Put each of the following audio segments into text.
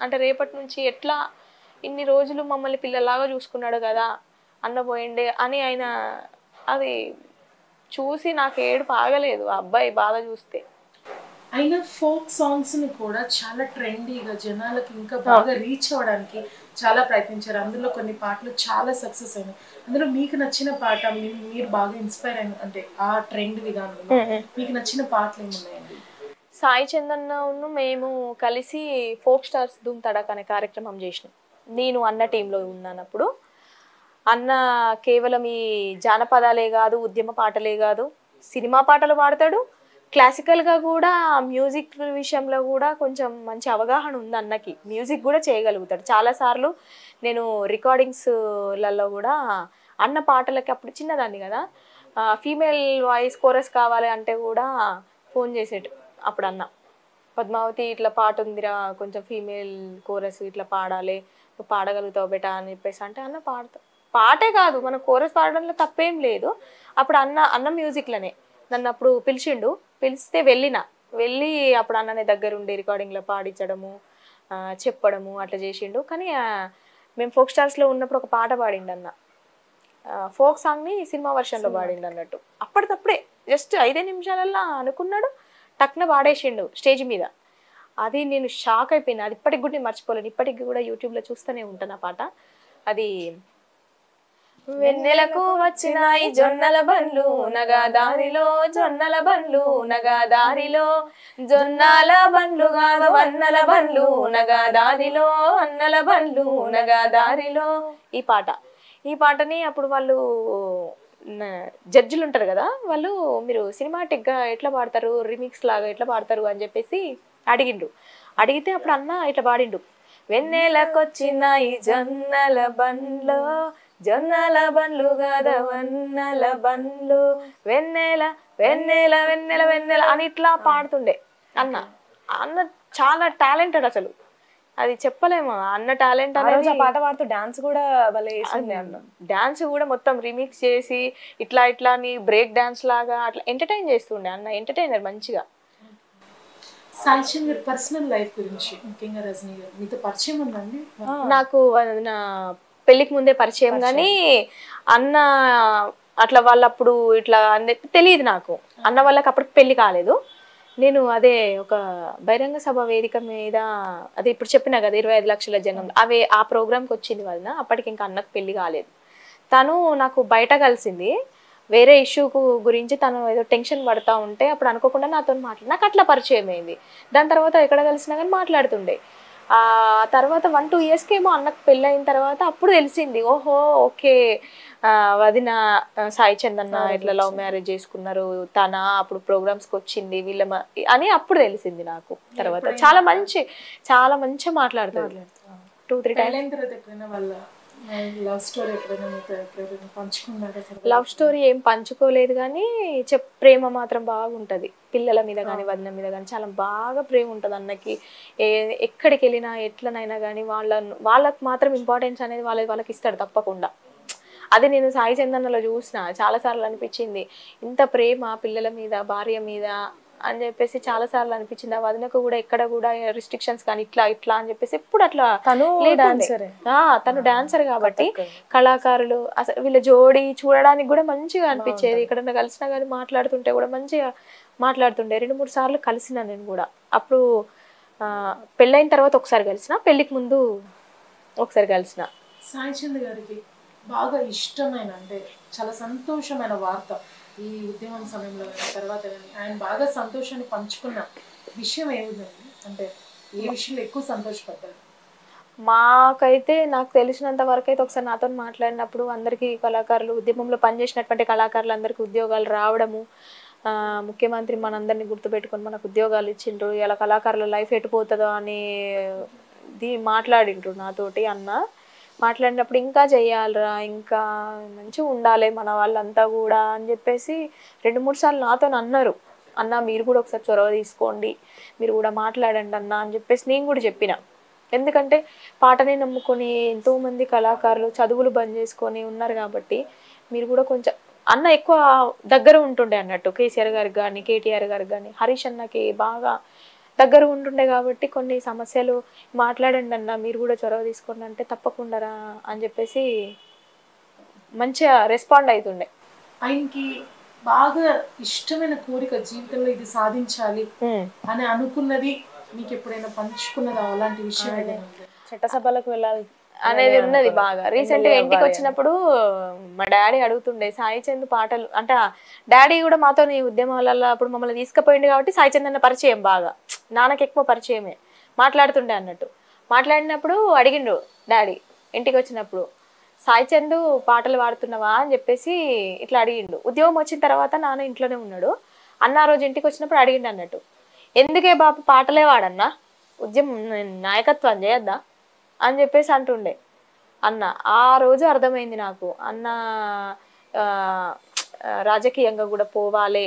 అంటే రేపటి నుంచి ఎట్లా ఇన్ని రోజులు మమ్మల్ని పిల్లలాగా చూసుకున్నాడు కదా అన్న పోయిండే అని ఆయన అది చూసి నాకు ఏడు ఆగలేదు ఆ అబ్బాయి బాధ చూస్తే. అయినా ఫోక్ సాంగ్స్ని కూడా చాలా ట్రెండీగా జనాలకు ఇంకా బాగా రీచ్ అవ్వడానికి చాలా ప్రయత్నించారు. అందులో కొన్ని పాటలు చాలా సక్సెస్ అయినాయి. అందులో మీకు నచ్చిన పాట మీరు బాగా ఇన్స్పైర్ అయిన అంటే ఆ ట్రెండ్ విధానంలో మీకు నచ్చిన పాటలు ఏమున్నాయండి సాయి చందన్నను మేము కలిసి ఫోక్ స్టార్స్ ధూమ్ తడక్ అనే కార్యక్రమం చేసినాం. నేను అన్న టీంలో ఉన్నానప్పుడు అన్న కేవలం ఈ జానపదాలే కాదు ఉద్యమ పాటలే కాదు సినిమా పాటలు పాడతాడు. క్లాసికల్గా కూడా మ్యూజిక్ విషయంలో కూడా కొంచెం మంచి అవగాహన ఉంది అన్నకి. మ్యూజిక్ కూడా చేయగలుగుతాడు. చాలాసార్లు నేను రికార్డింగ్స్లలో కూడా అన్న పాటలకి అప్పుడు చిన్నదాన్ని కదా ఫీమేల్ వాయిస్ కోరస్ కావాలి అంటే కూడా ఫోన్ చేసేట్టు అప్పుడు అన్న పద్మావతి ఇట్లా పాట ఉందిరా కొంచెం ఫీమేల్ కోరస్ ఇట్లా పాడాలి నువ్వు పాడగలుగుతావు బెటా అని చెప్పేసి అంటే అన్న పాడతా. పాటే కాదు మన కోరస్ పాడడంలో తప్పేం లేదు. అప్పుడు అన్న అన్న మ్యూజిక్లోనే నన్ను అప్పుడు పిలిచిండు పిలిస్తే వెళ్ళిన. వెళ్ళి అప్పుడు అన్ననే దగ్గర ఉండి రికార్డింగ్లో పాడించడము చెప్పడము అట్లా చేసిండు. కానీ మేము ఫోక్ స్టార్స్లో ఉన్నప్పుడు ఒక పాట పాడిండు అన్న ఫోక్ సాంగ్ని సినిమా వర్షన్లో పాడిండు అన్నట్టు అప్పటికప్పుడే జస్ట్ ఐదే నిమిషాలల్లో అనుకున్నాడు. టక్న పాడేసిండు స్టేజ్ మీద. అది నేను షాక్ అయిపోయినా. అది ఇప్పటికి కూడా నేను మర్చిపోలేను. ఇప్పటికి కూడా యూట్యూబ్లో చూస్తూనే ఉంటాను ఆ పాట. అది వెన్నెలకు వచ్చినాయి జొన్నల బండ్లు నగా దారిలో జొన్నల బండ్లు నగా దారిలో జొన్నల బండ్లు కాదు వన్నల బండ్లు నగా దారిలో అన్నల బండ్లు నగా దారిలో. ఈ పాట. ఈ పాటని అప్పుడు వాళ్ళు జడ్జిలు ఉంటారు కదా వాళ్ళు మీరు సినిమాటిక్గా ఎట్లా పాడతారు రిమిక్స్ లాగా ఎట్లా పాడతారు అని చెప్పేసి అడిగిండు అడిగితే అప్పుడు అన్న ఇట్లా పాడిండు. వెన్నెలకొచ్చిన ఈ జొన్నల బండ్లో జొన్నల బండ్లు కదా వన్నెల బండ్లు వెన్నెల వెన్నెల వెన్నెల వెన్నెల అని ఇట్లా పాడుతుండే అన్న. అన్న చాలా టాలెంటెడ్ అసలు. అది చెప్పలేము. అన్న టాలెంట్ అనేది పాట పాడుతూ డాన్స్ కూడా భలే డాన్స్ కూడా మొత్తం రిమిక్స్ చేసి ఇట్లా ఇట్లా అని బ్రేక్ డాన్స్ లాగా అట్లా ఎంటర్టైన్ చేస్తుండే అన్న ఎంటర్టైనర్ మంచిగా. సాయి చంద్ర పర్సనల్ లైఫ్ గురించి ముఖ్యంగా రజనీ గారు మీతో పరిచయం ఉందండి? నాకు నా పెళ్ళికి ముందే పరిచయం కానీ అన్న అట్లా వాళ్ళప్పుడు ఇట్లా అని తెలియదు నాకు. అన్న వాళ్ళకి అప్పుడు పెళ్ళి కాలేదు. నేను అదే ఒక బహిరంగ సభ వేదిక మీద అదే ఇప్పుడు చెప్పినా కదా ఇరవై ఐదు లక్షల జనం అవే ఆ ప్రోగ్రామ్కి వచ్చింది వలన అప్పటికి ఇంకా అన్నకు పెళ్ళి కాలేదు. తను నాకు బయట కలిసింది వేరే ఇష్యూకు గురించి తను ఏదో టెన్షన్ పడతా ఉంటే అప్పుడు అనుకోకుండా నాతో మాట్లాడి నాకు అట్లా పరిచయం అయింది. దాని తర్వాత ఎక్కడ కలిసినా కానీ మాట్లాడుతుండే. ఆ తర్వాత వన్ టూ ఇయర్స్కి ఏమో అన్నకు పెళ్ళి అయిన తర్వాత అప్పుడు తెలిసింది ఓహో ఓకే వదిన సాయి చందన్న ఇట్లా లవ్ మ్యారేజ్ చేసుకున్నారు? తన అప్పుడు ప్రోగ్రామ్స్కి వచ్చింది. వీళ్ళ అని అప్పుడు తెలిసింది నాకు తర్వాత. చాలా మంచి చాలా మంచిగా మాట్లాడుతుంది. Two three times? Love story ఏం పంచుకోలేదు కానీ చెప్ ప్రేమ మాత్రం బాగుంటది. పిల్లల మీద కానీ వదిన మీద కానీ చాలా బాగా ప్రేమ ఉంటుంది అన్నకి. ఏ ఎక్కడికి వెళ్ళినా ఎట్లనైనా కానీ వాళ్ళ వాళ్ళకి మాత్రం ఇంపార్టెన్స్ అనేది వాళ్ళ వాళ్ళకి ఇస్తాడు తప్పకుండా. అది నేను సాయి చందన్నలో చూసిన చాలాసార్లు అనిపించింది. ఇంత ప్రేమ పిల్లల మీద భార్య మీద అని చెప్పేసి చాలాసార్లు అనిపించింది. ఆ వదినకు కూడా ఎక్కడ కూడా రిస్ట్రిక్షన్స్ కానీ ఇట్లా ఇట్లా అని చెప్పేసి ఎప్పుడు అట్లా తను. డాన్సరే ఆ, తను డాన్సర్ కాబట్టి కళాకారులు అసలు వీళ్ళ జోడి చూడడానికి కూడా మంచిగా అనిపించేది. ఎక్కడన్నా కలిసినా కానీ మాట్లాడుతుంటే కూడా మంచిగా మాట్లాడుతుండే. రెండు మూడు సార్లు కలిసిన నేను కూడా. అప్పుడు పెళ్ళైన తర్వాత ఒకసారి కలిసిన పెళ్ళికి ముందు ఒకసారి కలిసిన. సాయి చంద్ర గారికి బాగా ఇష్టమైన అంటే చాలా సంతోషమైన వార్త ఈ ఉద్యమం సమయంలో తర్వాత ఆయన బాగా సంతోషాన్ని పంచుకున్న విషయం ఏమిటండి అంటే ఏ విషయంలో ఎక్కువ సంతోషపడ్డారు? మాకైతే నాకు తెలిసినంత వరకు అయితే ఒకసారి నాతో మాట్లాడినప్పుడు అందరికీ కళాకారులు ఉద్యమంలో పనిచేసినటువంటి కళాకారులు అందరికీ ఉద్యోగాలు రావడము ముఖ్యమంత్రి మనందరినీ గుర్తుపెట్టుకొని మనకు ఉద్యోగాలు ఇచ్చిండ్రు ఇలా కళాకారుల లైఫ్ ఎటుపోతుందో అని ఇది మాట్లాడిండ్రు నాతోటి అన్న. మాట్లాడినప్పుడు ఇంకా చెయ్యాలిరా ఇంకా మంచిగా ఉండాలి మన వాళ్ళంతా కూడా అని చెప్పేసి రెండు మూడు సార్లు నాతో అన్నారు అన్న మీరు కూడా ఒకసారి చొరవ తీసుకోండి మీరు కూడా మాట్లాడండి అన్న అని చెప్పేసి నేను కూడా చెప్పిన. ఎందుకంటే పాటని నమ్ముకొని ఎంతోమంది కళాకారులు చదువులు బంద్ చేసుకొని ఉన్నారు కాబట్టి మీరు కూడా కొంచెం అన్న ఎక్కువ దగ్గర ఉంటుండే అన్నట్టు కేసీఆర్ గారికి కానీ కేటీఆర్ గారికి కానీ హరీష్ అన్నకి బాగా దగ్గర ఉంటుండే కాబట్టి కొన్ని సమస్యలు మాట్లాడండి అన్న మీరు కూడా చొరవ తీసుకోండి అంటే తప్పకుండా రా అని చెప్పేసి మంచిగా రెస్పాండ్ అవుతుండే ఆయనకి బాగా ఇష్టమైన కోరిక జీవితంలో ఇది సాధించాలి అని అనుకున్నది మీకు ఎప్పుడైనా పంచుకున్నదా అలాంటి విషయం ఏదైనా? చట్టసభలకు వెళ్ళాలి అనేది ఉన్నది బాగా. రీసెంట్గా ఇంటికి వచ్చినప్పుడు మా డాడీ అడుగుతుండే సాయి చంద్ పాటలు అంటే డాడీ కూడా మాతో ఈ ఉద్యమాలలో అప్పుడు మమ్మల్ని తీసుకుపోయింది కాబట్టి సాయి చంద్ అన్న పరిచయం బాగా. నాన్నకి ఎక్కువ పరిచయమే. మాట్లాడుతుండే అన్నట్టు. మాట్లాడినప్పుడు అడిగిండు డాడీ ఇంటికి వచ్చినప్పుడు సాయి చందు పాటలు పాడుతున్నావా? అని చెప్పేసి ఇట్లా అడిగిండు. ఉద్యోగం వచ్చిన తర్వాత నాన్న ఇంట్లోనే ఉన్నాడు. అన్న రోజు ఇంటికి వచ్చినప్పుడు అడిగిండు అన్నట్టు. ఎందుకే బాబు పాటలే వాడన్నా? ఉద్యమం నాయకత్వం చేయొద్దా? అని చెప్పేసి అంటుండే. అన్న ఆ రోజు అర్థమైంది నాకు. అన్న రాజకీయంగా కూడా పోవాలి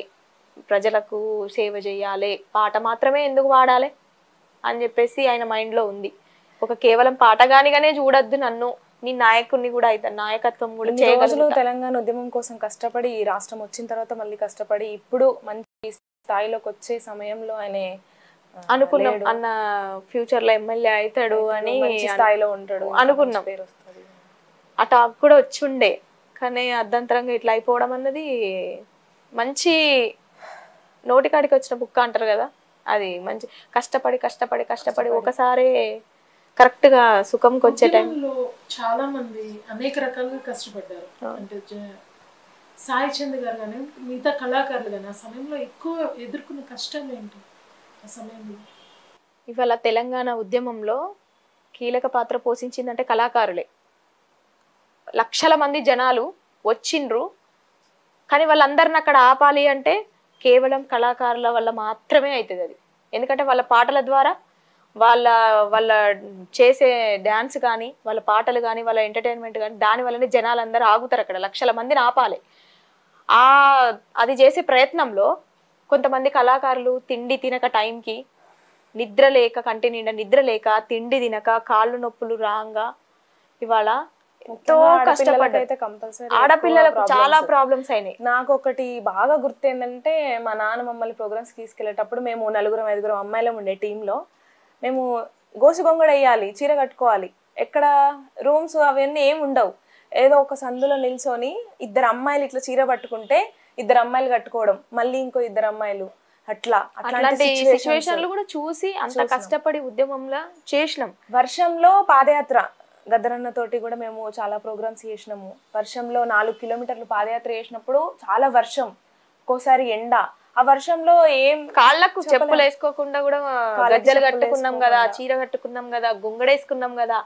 ప్రజలకు సేవ చేయాలి పాట మాత్రమే ఎందుకు వాడాలి అని చెప్పేసి ఆయన మైండ్లో ఉంది ఒక కేవలం పాటగానిగానే చూడొద్దు నన్ను నీ నాయకుడిని కూడా అయితే నాయకత్వం కూడా చేయగలుగుతా తెలంగాణ ఉద్యమం కోసం కష్టపడి ఈ రాష్ట్రం వచ్చిన తర్వాత మళ్ళీ కష్టపడి ఇప్పుడు మంచి స్థాయిలోకి వచ్చే సమయంలో ఆయన అనుకున్నాం. అన్న ఫ్యూచర్లో ఎమ్మెల్యే అవుతాడు అని స్థాయిలో ఉంటాడు అనుకున్నాం. ఆ టాక్ కూడా వచ్చి ఉండే కానీ అర్ధంతరంగా ఇట్లా అయిపోవడం అన్నది మంచి నోటికాడికి వచ్చిన బుక్క అంటారు కదా అది మంచి కష్టపడి కష్టపడి కష్టపడి ఒకసారి కరెక్ట్గా సుఖంకి వచ్చే టైం చాలా మంది అనేక రకాలుగా కష్టపడ్డారు. అంటే సాయి చంద్ గారు కానీ మిగతా కళాకారులు కానీ ఆ సమయంలో ఎక్కువ ఎదుర్కొన్న కష్టాలు ఏంటి? ఆ సమయంలో? ఇవాళ తెలంగాణ ఉద్యమంలో కీలక పాత్ర పోషించిందంటే కళాకారులే. లక్షల మంది జనాలు వచ్చిండ్రు కానీ వాళ్ళందరిని అక్కడ ఆపాలి అంటే కేవలం కళాకారుల వల్ల మాత్రమే అవుతుంది అది. ఎందుకంటే వాళ్ళ పాటల ద్వారా వాళ్ళ వాళ్ళ చేసే డ్యాన్స్ కానీ వాళ్ళ పాటలు కానీ వాళ్ళ ఎంటర్టైన్మెంట్ కానీ దానివల్లనే జనాలందరూ ఆగుతారు అక్కడ. లక్షల మందిని ఆపాలి. ఆ అది చేసే ప్రయత్నంలో కొంతమంది కళాకారులు తిండి తినక టైంకి నిద్ర లేక కంటి నిండా నిద్ర లేక తిండి తినక కాళ్ళు నొప్పులు రాగా ఇవాళ ఎంతో ఆడపిల్లలకైతే కంపల్సరీ ఆడపిల్లలకు చాలా ప్రాబ్లమ్స్ అయినాయి. నాకు ఒకటి బాగా గుర్తు ఏంటంటే మా నాన్న మమ్మల్ని ప్రోగ్రామ్స్ తీసుకెళ్ళేటప్పుడు మేము నలుగురం ఐదుగురం అమ్మాయిలం ఉండే టీంలో మేము గోసు గొంగడ వేయాలి చీర కట్టుకోవాలి. ఎక్కడ రూమ్స్ అవన్నీ ఏమి ఉండవు. ఏదో ఒక సందులో నిల్చొని ఇద్దరు అమ్మాయిలు ఇట్లా చీర పట్టుకుంటే ఇద్దరు అమ్మాయిలు కట్టుకోవడం మళ్ళీ ఇంకో ఇద్దరు అమ్మాయిలు. అట్లా అట్లాంటి. సిచ్యువేషన్లు కూడా చూసి అంత కష్టపడి ఉద్యమంలో చేసినాం. వర్షంలో పాదయాత్ర. గద్దరన్న తోటి కూడా మేము చాలా ప్రోగ్రామ్స్ చేసినాము. వర్షంలో నాలుగు కిలోమీటర్లు పాదయాత్ర చేసినప్పుడు చాలా వర్షం ఒక్కోసారి ఎండ. ఆ వర్షంలో ఏం కాళ్ళకు చెప్పులు. వేసుకోకుండా కూడా గజ్జలు కట్టుకున్నాం కదా చీర కట్టుకున్నాం కదా గుంగడేసుకున్నాం కదా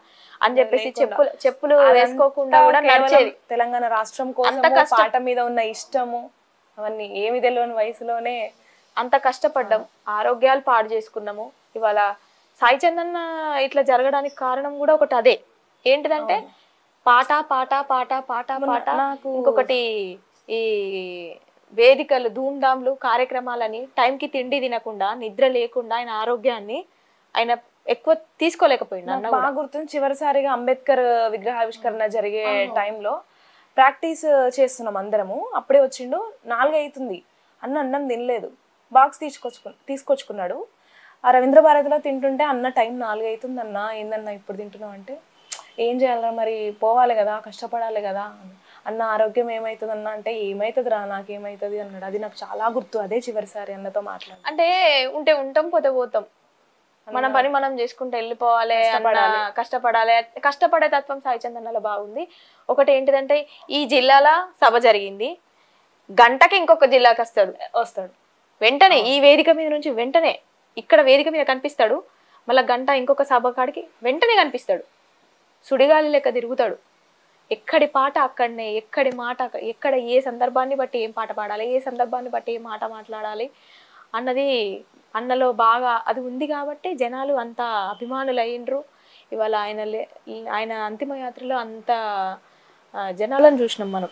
అని చెప్పేసి చెప్పులు చెప్పులు వేసుకోకుండా కూడా నడిచేది. తెలంగాణ రాష్ట్రం కోసం పాట మీద ఉన్న ఇష్టము అవన్నీ ఏమి తెలియని వయసులోనే అంత కష్టపడ్డాం. ఆరోగ్యాలు పాడు చేసుకున్నాము. ఇవాళ సాయి చందన్న ఇట్లా జరగడానికి కారణం కూడా ఒకటి అదే. ఏంటిదంటే పాట పాట పాట పాట పాట. నాకు- ఇంకొకటి ఈ వేదికలు ధూమ్ధామ్లు కార్యక్రమాలని టైంకి తిండి తినకుండా నిద్ర లేకుండా ఆయన ఆరోగ్యాన్ని ఆయన ఎక్కువ తీసుకోలేకపోయింది అన్న బాగా గుర్తుంది. చివరిసారిగా అంబేద్కర్ విగ్రహావిష్కరణ జరిగే టైంలో ప్రాక్టీస్ చేస్తున్నాం అందరము. అప్పుడే వచ్చిండు నాలుగు అవుతుంది అన్న అన్నం తినలేదు. బాక్స్ తీసుకొచ్చుకు తీసుకొచ్చుకున్నాడు. ఆ రవీంద్ర భారతిలో తింటుంటే అన్న టైం నాలుగు అవుతుంది అన్న ఏందన్న ఇప్పుడు తింటున్నావు అంటే? ఏం చేయాలరా మరి? పోవాలి కదా కష్టపడాలి కదా. అన్న ఆరోగ్యం ఏమవుతుంది అన్న అంటే ఏమవుతుంది రా నాకేమవుతుంది అన్నాడు. అది నాకు చాలా గుర్తు. అదే చివరిసారి అన్నతో మాట్లాడు అంటే ఉంటే ఉంటాం పోతే పోతాం. మన పని మనం చేసుకుంటే వెళ్ళిపోవాలి కష్టపడాలి. కష్టపడే తత్వం సాయి చందనలో బాగుంది. ఒకటి ఏంటిదంటే ఈ జిల్లాల సభ జరిగింది. గంటకి ఇంకొక జిల్లాకి వస్తాడు. వస్తాడు. వెంటనే ఈ వేదిక మీద నుంచి వెంటనే ఇక్కడ వేదిక మీద కనిపిస్తాడు. మళ్ళీ గంట ఇంకొక సభ కాడికి వెంటనే కనిపిస్తాడు. సుడిగాలి లెక్క తిరుగుతాడు. ఎక్కడి పాట అక్కడనే ఎక్కడి మాట ఎక్కడ ఏ సందర్భాన్ని బట్టి ఏం పాట పాడాలి ఏ సందర్భాన్ని బట్టి ఏ మాట మాట్లాడాలి అన్నది అన్నలో బాగా అది ఉంది కాబట్టి జనాలు అంత అభిమానులు అయ్యిండ్రు ఇవాళ ఆయన లే- ఆయన అంతిమయాత్రలో అంత జనాలను చూసినాం మనం.